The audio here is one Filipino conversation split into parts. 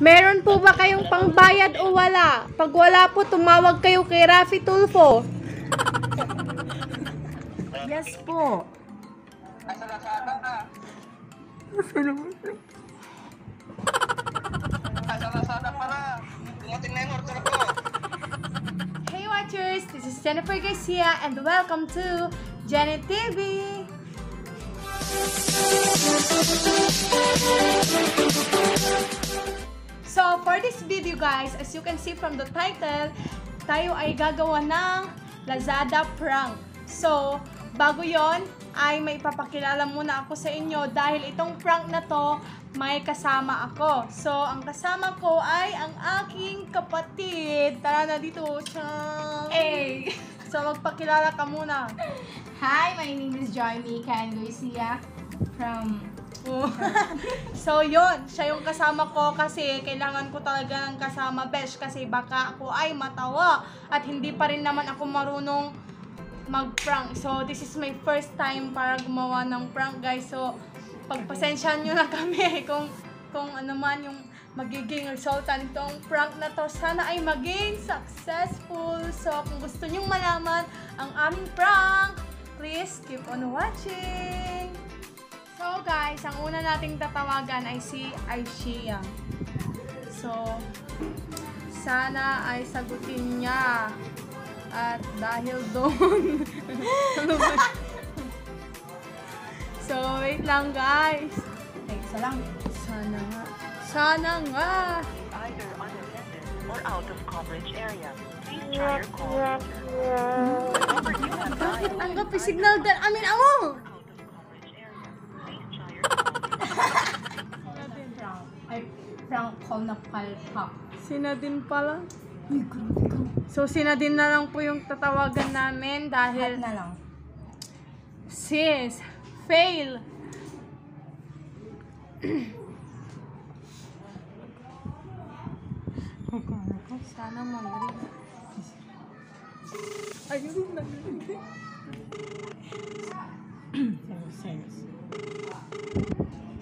Meron po ba kayong pangbayad o wala? Pag wala po, tumawag kayo kay Rafi Tulfo. Yes po. Nasa Lazada na. Nasa Lazada pala. Dumating na yung order ko. Hey watchers, this is Jennifer Garcia and welcome to Jenny TV. So for this video guys, as you can see from the title, tayo ay gagawa ng Lazada prank. So, bago yon ay may papakilala muna ako sa inyo dahil itong prank na to may kasama ako. So, ang kasama ko ay ang aking kapatid. Tara na dito, siyang. Hey! So, magpakilala ka muna. Hi, my name is Joy Can Garcia from so, yon Siya yung kasama ko kasi kailangan ko talaga ng kasama, besh. Kasi baka ako ay matawa at hindi pa rin naman ako marunong mag-prank. So, this is my first time para gumawa ng prank, guys. So, pagpasensyahan nyo na kami kung, kung ano man yung magiging resulta nitong prank na to. Sana ay maging successful. So, kung gusto nyong malaman ang aming prank, please keep on watching! So guys, ang una nating tatawagan ay si Aishia. So, sana ay sagutin niya. At dahil doon... Ano ba? so, wait lang guys. Hey, isa lang. Sana nga. Sana nga. either unattended or out of coverage area. Please try your call later. Have Bakit ang gapi signal dyan? Amin, amo! Call na palpak. Sina din pala. Uy, grabe ka. So, sina din na lang po yung tatawagan namin dahil na lang. sis, fail. Sana mag Ayun na.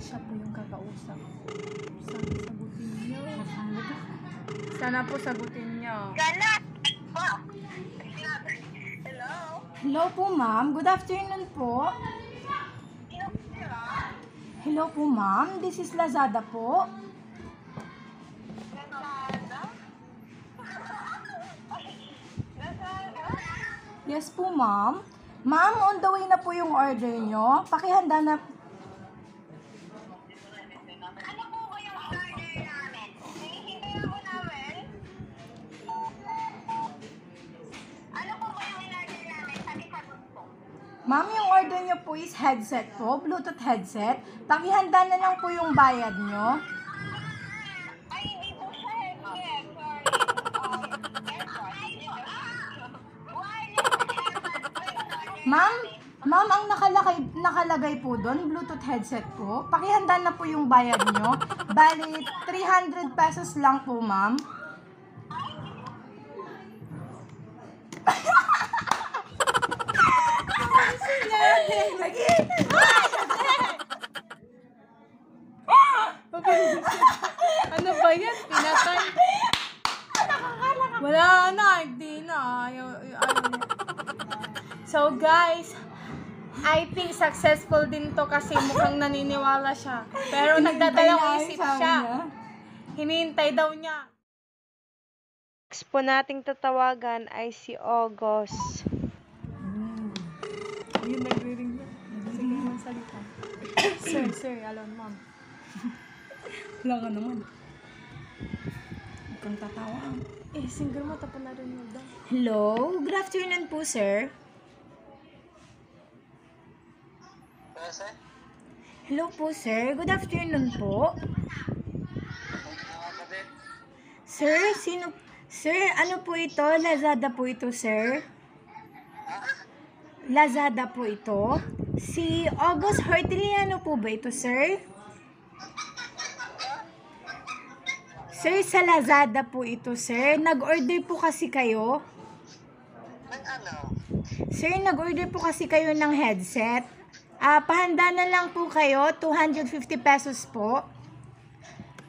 Siya po yung kakausap. Sana sagutin niyo. Sana po sagutin niyo. Hello po, ma'am. Good afternoon po. Hello po, ma'am. This is Lazada po. Yes po, ma'am. Ma'am, on the way na po yung order nyo. Pakihanda na... headset po, Bluetooth headset. Pakihanda na lang po yung bayad nyo. Ay, hindi po siya headset. Sorry. Airpod. Wireless airpod. Ma'am, ma'am, ang nakalagay, nakalagay po doon, Bluetooth headset po. Pakihanda na po yung bayad nyo. Bali, 300 pesos lang po, ma'am. I think successful din to kasi mukhang naniniwala siya. Pero nagdadalawang isip siya. Hinihintay daw niya. Next po nating tatawagan ay si August. Yun nagre-ring na. Sige, magsalita. sir, sir, alon, ma'am. Wala ka naman. Huwag kang tatawa. Eh, single mo, tapon na rin mo daw. Hello, good afternoon po, sir. Pwese? Hello po, sir. Good afternoon po. Sir, sino... Sir, ano po ito? Lazada po ito, sir. Lazada po ito. Si August Hortiliano po ba ito, sir? Sir, sa Lazada po ito, sir. Nag-order po kasi kayo. Ano? Sir, nag-order po kasi kayo ng headset. Ah, pahanda na lang po kayo, 250 pesos po.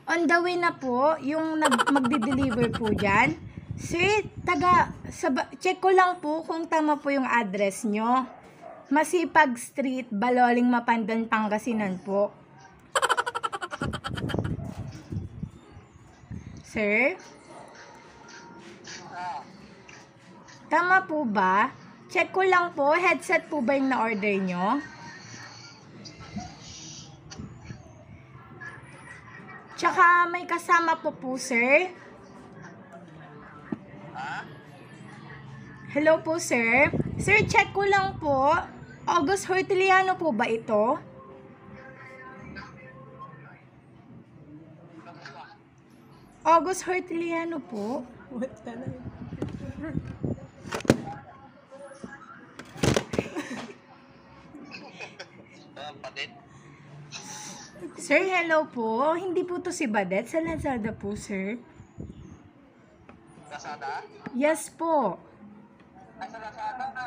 On the way na po, yung magde-deliver po dyan. Sir, taga, saba, check ko lang po kung tama po yung address nyo. Masipag Street, Baloling, Mapandan, Pangasinan po. Sir? Tama po ba? Check ko lang po, headset po ba yung na-order nyo? Tsaka may kasama po po, sir. Hello po, sir. Sir, check ko lang po. August Horteliano po ba ito? August Horteliano po. Ah, Sir, hello po. Hindi po to si Badet. Sa Lazada po, sir. Lazada? Yes po. Ay, sa Lazada na.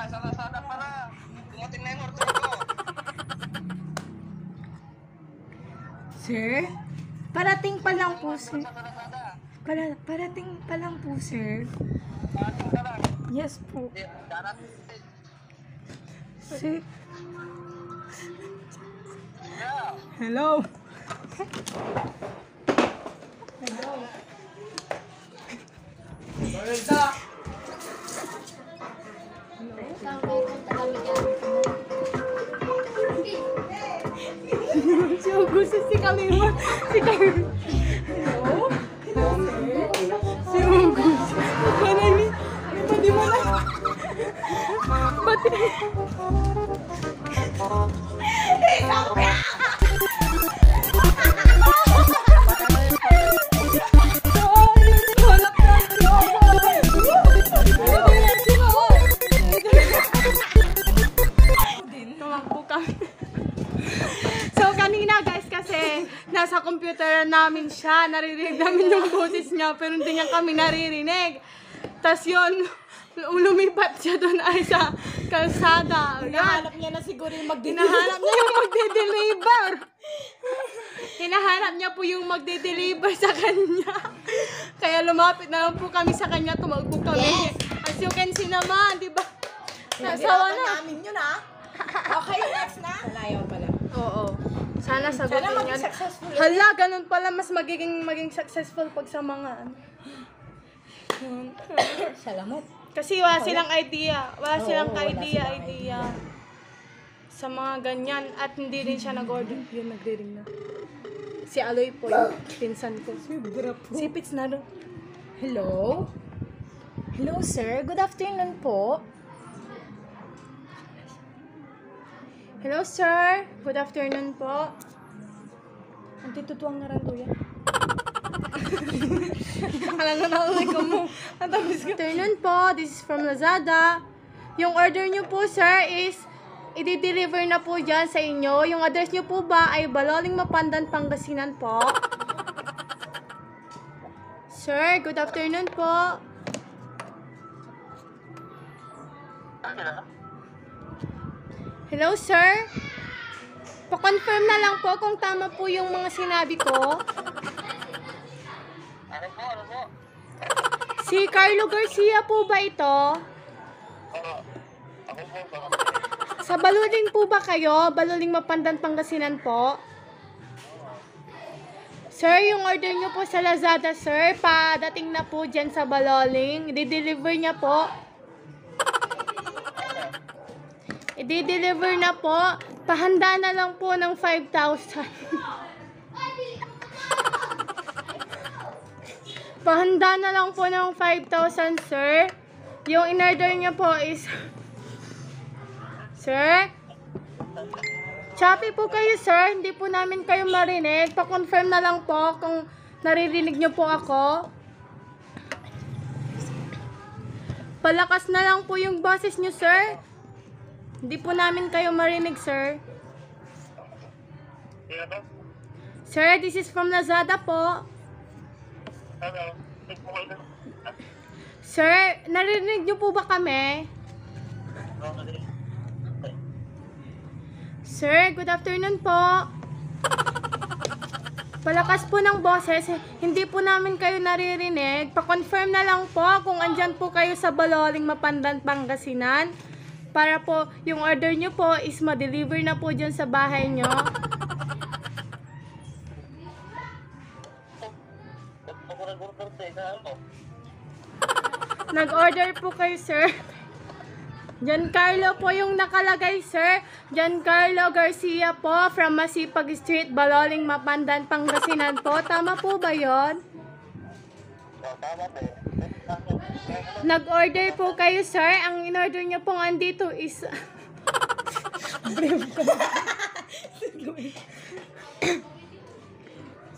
Ay, sa Lazada pala. Dumating na yung order ko. Sir? Parating pa lang po, sir. Para, parating pa lang po, sir. Ating ka lang. Yes po. Di- Darat. Sir. Yeah. Hello. si Augusto, si Camilo, si Camilo. Nasa computer namin siya. Naririnig namin yung boses niya, pero hindi niya kami naririnig. Tapos yun, lumipat siya doon ay sa kalsada. Hinahanap niya na siguro yung magde Hinahanap niya yung magde-deliver. Hinahanap niya po yung magde-deliver sa kanya. Kaya lumapit na lang po kami sa kanya, tumagbog kami. As you can see naman, di ba? Nasawa na. namin yun ah. Okay, next na. Malayaw pala. Oo. Sana sagutin Sana maging yan. successful. Hala, ganun pala. Mas magiging maging successful pag sa mga ano. Salamat. Kasi wala silang idea. Wala silang wala idea, silang idea. Sa mga ganyan. At hindi rin siya nag-order. Yun, nagre-ring na. Si Aloy po, yung pinsan ko. Si Pits na doon. Hello? Hello, sir. Good afternoon po. Hello, sir. Good afternoon po. Anti tutuwang nga rin yan. Alam na naulit ko mo. Ang tapos ko. Afternoon po. This is from Lazada. Yung order nyo po, sir, is i-deliver na po dyan sa inyo. Yung address nyo po ba ay Baloling Mapandan, Pangasinan po. Sir, good afternoon po. Hello, sir? Pa-confirm na lang po kung tama po yung mga sinabi ko. Ano po, ano po? Si Carlo Garcia po ba ito? Oo. Ako po, baka Sa Baluling po ba kayo? Baluling Mapandan, Pangasinan po? Sir, yung order nyo po sa Lazada, sir, padating na po dyan sa Baloling. I-deliver niya po. I-deliver na po. Pahanda na lang po ng 5,000. Pahanda na lang po ng 5,000, sir. Yung in-order niya po is... Sir? Choppy po kayo, sir. Hindi po namin kayo marinig. Pa-confirm na lang po kung naririnig niyo po ako. Palakas na lang po yung boses niyo, sir. Hindi po namin kayo marinig, sir. Sino to? Sir, this is from Lazada po. Po kayo. Sir, naririnig niyo po ba kami? Sir, good afternoon po. Palakas po ng boses, hindi po namin kayo naririnig. Pa-confirm na lang po kung andyan po kayo sa Baloling Mapandan, Pangasinan. Para po, yung order nyo po is ma-deliver na po dyan sa bahay nyo. Nag-order po kayo, sir. Giancarlo po yung nakalagay, sir. Giancarlo Garcia po from Masipag Street, Baloling, Mapandan, Pangasinan po. Tama po ba yon? So, tama po. Nag-order po kayo, sir. Ang in-order niyo pong andito is...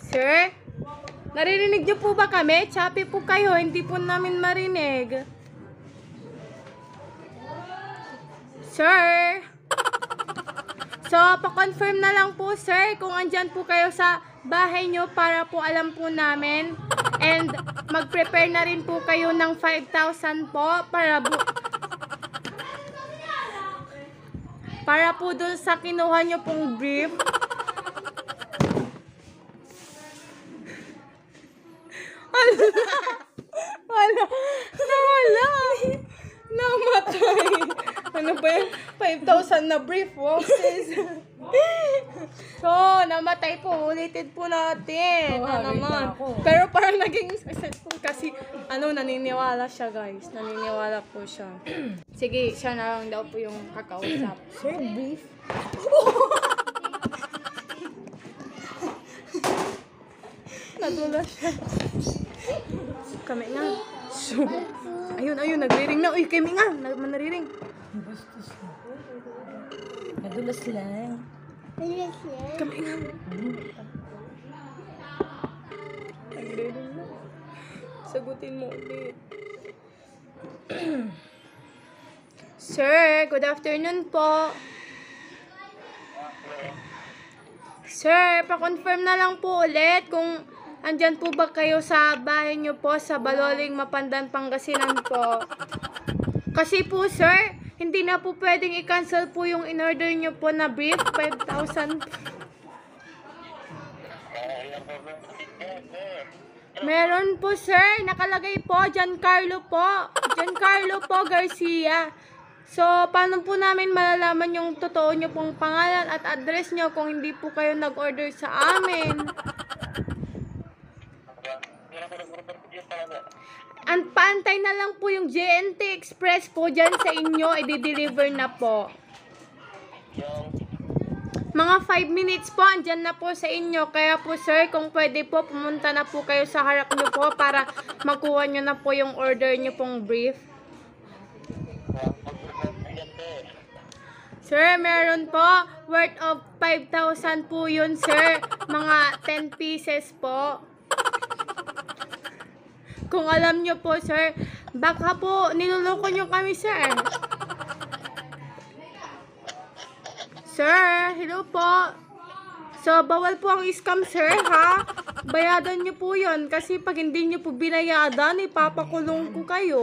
Sir? Naririnig niyo po ba kami? Choppy po kayo. Hindi po namin marinig. Sir? So, pa-confirm na lang po, sir, kung andyan po kayo sa bahay nyo para po alam po namin. And mag-prepare na rin po kayo ng 5,000 po para bu- para po dun sa kinuha nyo pong brief. Wala. Nawala. Namatay. Ano ba yun? 5,000 na brief. Wow, sis. So, namatay po. Ulitin po natin. Oo, ano wait naman. lang ako. Pero parang naging successful kasi ano, naniniwala siya guys. Naniniwala po siya. Sige, siya na lang daw po yung kakausap. Sir, brief. Nadulas siya. Kami nga. So, ayun, ayun, nagriring na. Uy, kami nga. Nag nariring. Nadulas lang. Kami nga. Nagriring na. Sagutin mo ulit. Sir, good afternoon po. Sir, pa-confirm na lang po ulit kung andyan po ba kayo sa bahay nyo po sa Baloling, Mapandan, Pangasinan po. Kasi po, sir, hindi na po pwedeng i-cancel po yung in-order nyo po na brief, 5,000 Meron po, sir. Nakalagay po, Giancarlo po. Giancarlo po Garcia. So, paano po namin malalaman yung totoo nyo pong pangalan at address nyo kung hindi po kayo nag-order sa amin? Hindi ako nag-order po dyan talaga. An paantay na lang po yung JNT Express po dyan sa inyo, i-deliver na po. Mga 5 minutes po, andyan na po sa inyo. Kaya po sir, kung pwede po, pumunta na po kayo sa harap nyo po para makuha nyo na po yung order nyo pong brief. Sir, meron po, worth of 5,000 po yun, sir. Mga 10 pieces po. Kung alam nyo po, sir, baka po niloloko nyo kami, sir. Sir, hello po. So, bawal po ang scam, sir, ha? Bayadan nyo po yun. Kasi pag hindi nyo po binayadan, ipapakulong ko kayo.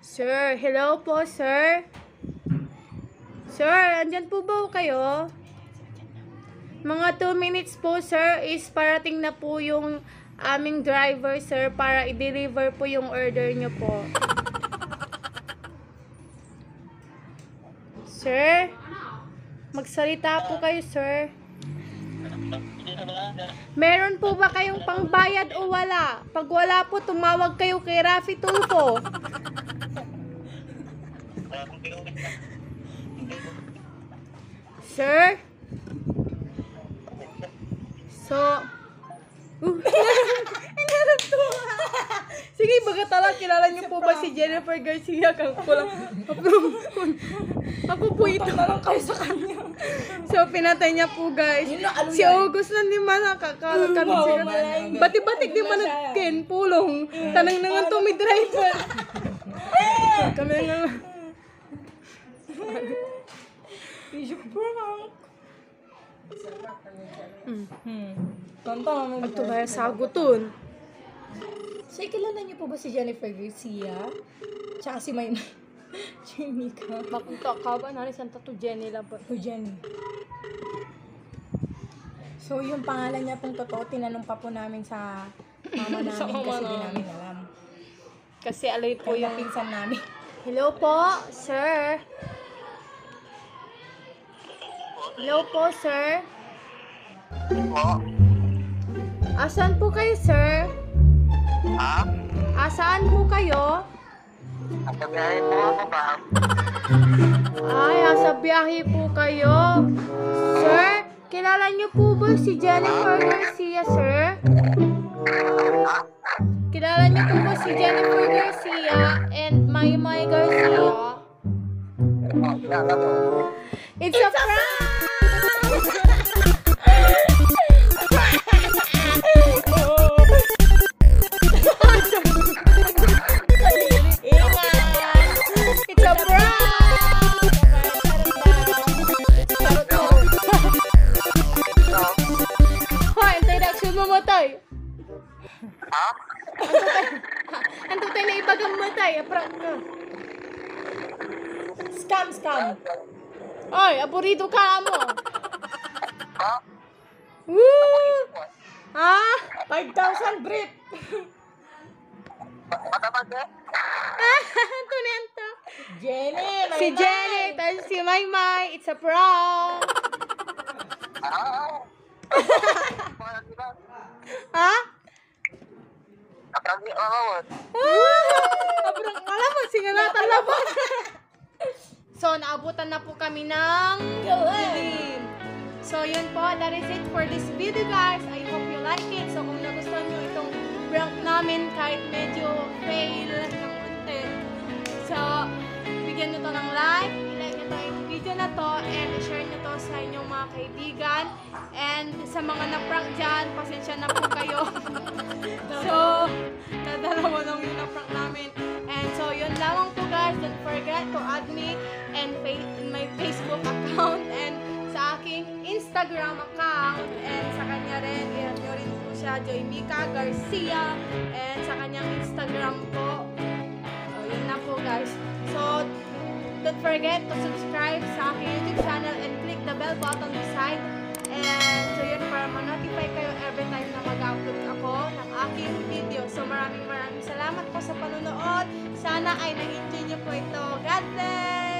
Sir, hello po, sir. Sir, andyan po ba kayo? Mga 2 minutes po, sir, is parating na po yung aming driver, sir, para i-deliver po yung order nyo po. Sir, magsalita po kayo, sir. Meron po ba kayong pangbayad o wala? Pag wala po, tumawag kayo kay Rafi Tulfo. Sir? So, uh, Sige, baga talaga, kilala niyo po ba si Jennifer Garcia? Kang ko lang. Ako po ito. kayo sa kanya. So, pinatay niya po, guys. Si August lang di man nakakalakan Wow, siya. malay. Bati-batik di man ken pulong. Tanang nangan to may driver. Kami nga. Hmm. Tonto naman. Ito ba saguton? Sir, kilala niyo po ba si Jennifer Garcia? Tsaka si May... Jimmy ka. Makunta ka ba? Nani, santa to Jenny lang po. O Jenny. So, yung pangalan niya pong totoo, tinanong pa po namin sa mama namin Sa mama kasi di namin. namin alam. Kasi alay po Kaya yung... pinsan namin. Hello po, sir. Hello po, sir. Po. Asan po kayo, sir? Ha? Asaan po kayo? Ang biyahe po ako ba? Ay, asa biyahe po kayo. Sir, kilala niyo po ba si Jennifer Garcia, sir? Kilala niyo po ba si Jennifer Garcia and Maymay Garcia? Ko. It's, a prank! Mamatay. Ha? Antay na ibagang matay. Prank ka. Scam, scam. Oy, aburido ka mo. Ha? Woo! Ha? 5,000 brief. Matapad eh? Tunenta. Jenny, may Si Jenny, tapos si Maymay. It's a prank. Ah. Ha? Abrang alam mo, sige na talaga. so, naabutan na po kami ng dilim. So, yun po. That is it for this video, guys. I hope you like it. So, kung nagustuhan nyo itong prank namin, kahit medyo fail ng konti. So, bigyan nyo to ng like, to and i-share nyo to sa inyong mga kaibigan. And sa mga na-prank dyan, pasensya na po kayo. so, dadalawa lang yung na-prank namin. And so, yun lamang po guys. Don't forget to add me and in my Facebook account and sa aking Instagram account. And sa kanya rin, i-add nyo rin po siya, Joy Mika Garcia. And sa kanyang Instagram po. So, yun na po guys. So, don't forget to subscribe sa aking YouTube channel and click the bell button beside. And so yun, para ma-notify kayo every time na mag-upload ako ng aking video. So maraming maraming salamat po sa panonood. Sana ay nag-enjoy niyo po ito. God bless!